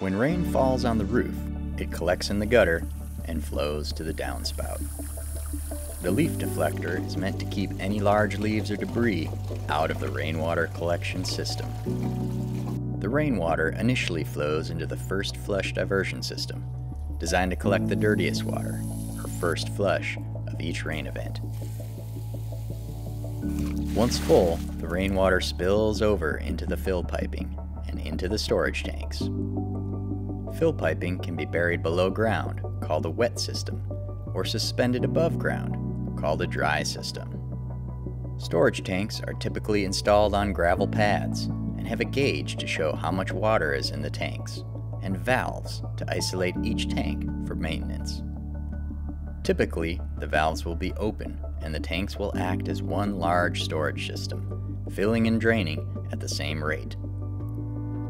When rain falls on the roof, it collects in the gutter and flows to the downspout. The leaf deflector is meant to keep any large leaves or debris out of the rainwater collection system. The rainwater initially flows into the first flush diversion system, designed to collect the dirtiest water, or first flush, of each rain event. Once full, the rainwater spills over into the fill piping and into the storage tanks. Fill piping can be buried below ground, called a wet system, or suspended above ground, called a dry system. Storage tanks are typically installed on gravel pads and have a gauge to show how much water is in the tanks, and valves to isolate each tank for maintenance. Typically, the valves will be open and the tanks will act as one large storage system, filling and draining at the same rate.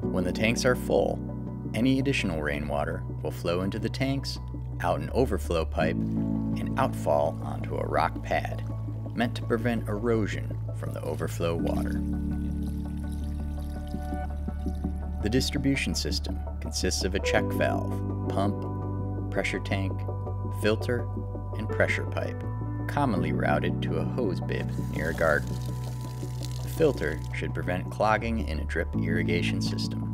When the tanks are full, any additional rainwater will flow into the tanks, out an overflow pipe, and outfall onto a rock pad, meant to prevent erosion from the overflow water. The distribution system consists of a check valve, pump, pressure tank, filter, and pressure pipe, commonly routed to a hose bib near a garden. The filter should prevent clogging in a drip irrigation system.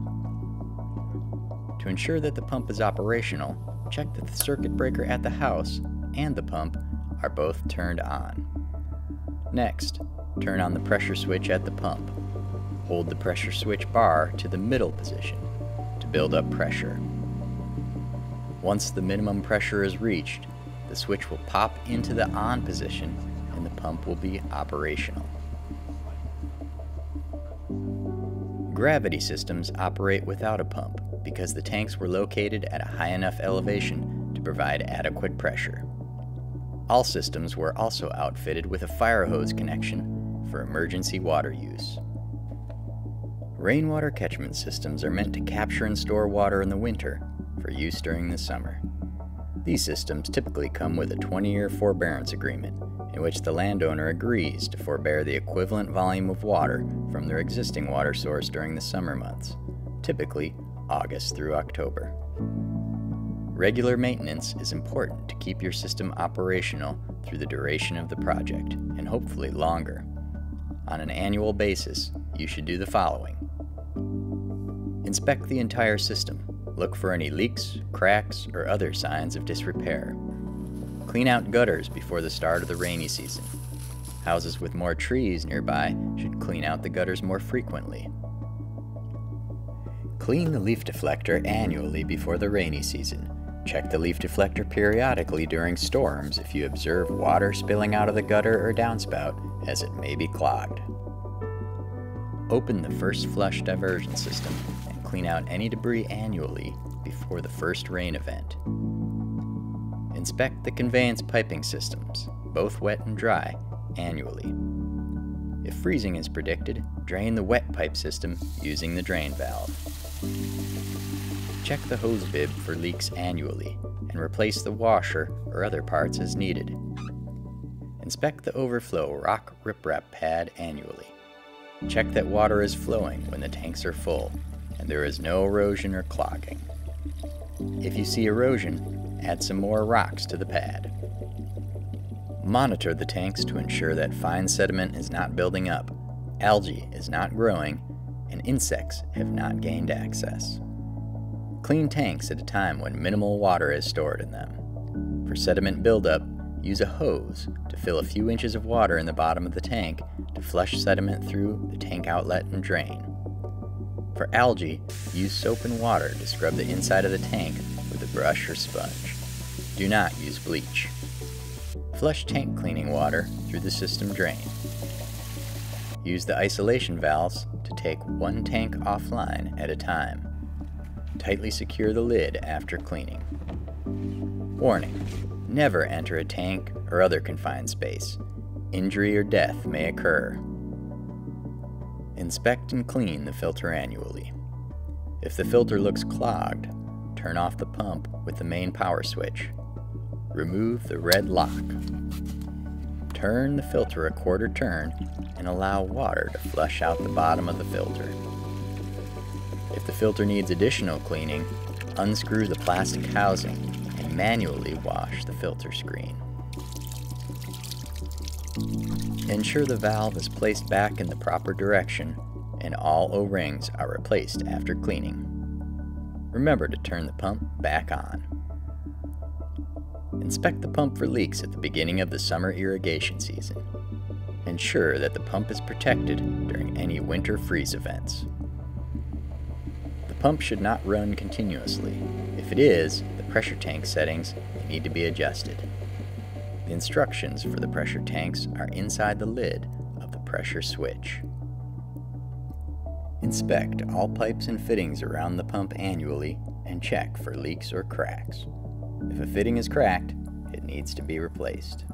To ensure that the pump is operational, check that the circuit breaker at the house and the pump are both turned on. Next, turn on the pressure switch at the pump. Hold the pressure switch bar to the middle position to build up pressure. Once the minimum pressure is reached, the switch will pop into the on position and the pump will be operational. Gravity systems operate without a pump because the tanks were located at a high enough elevation to provide adequate pressure. All systems were also outfitted with a fire hose connection for emergency water use. Rainwater catchment systems are meant to capture and store water in the winter for use during the summer. These systems typically come with a 20 year forbearance agreement in which the landowner agrees to forbear the equivalent volume of water from their existing water source during the summer months, typically August through October. Regular maintenance is important to keep your system operational through the duration of the project, and hopefully longer. On an annual basis, you should do the following Inspect the entire system. Look for any leaks, cracks, or other signs of disrepair. Clean out gutters before the start of the rainy season. Houses with more trees nearby should clean out the gutters more frequently. Clean the leaf deflector annually before the rainy season. Check the leaf deflector periodically during storms if you observe water spilling out of the gutter or downspout, as it may be clogged. Open the first flush diversion system and clean out any debris annually before the first rain event. Inspect the conveyance piping systems, both wet and dry, annually. If freezing is predicted, drain the wet pipe system using the drain valve. Check the hose bib for leaks annually and replace the washer or other parts as needed. Inspect the overflow rock riprap pad annually. Check that water is flowing when the tanks are full and there is no erosion or clogging. If you see erosion, add some more rocks to the pad. Monitor the tanks to ensure that fine sediment is not building up, algae is not growing, and insects have not gained access. Clean tanks at a time when minimal water is stored in them. For sediment buildup, use a hose to fill a few inches of water in the bottom of the tank to flush sediment through the tank outlet and drain. For algae, use soap and water to scrub the inside of the tank with a brush or sponge. Do not use bleach. Flush tank cleaning water through the system drain. Use the isolation valves to take one tank offline at a time. Tightly secure the lid after cleaning. Warning Never enter a tank or other confined space. Injury or death may occur. Inspect and clean the filter annually. If the filter looks clogged, turn off the pump with the main power switch. Remove the red lock. Turn the filter a quarter turn and allow water to flush out the bottom of the filter. If the filter needs additional cleaning, unscrew the plastic housing and manually wash the filter screen. Ensure the valve is placed back in the proper direction and all O-rings are replaced after cleaning. Remember to turn the pump back on. Inspect the pump for leaks at the beginning of the summer irrigation season. Ensure that the pump is protected during any winter freeze events. The pump should not run continuously. If it is, the pressure tank settings need to be adjusted. The instructions for the pressure tanks are inside the lid of the pressure switch. Inspect all pipes and fittings around the pump annually and check for leaks or cracks. If a fitting is cracked, it needs to be replaced.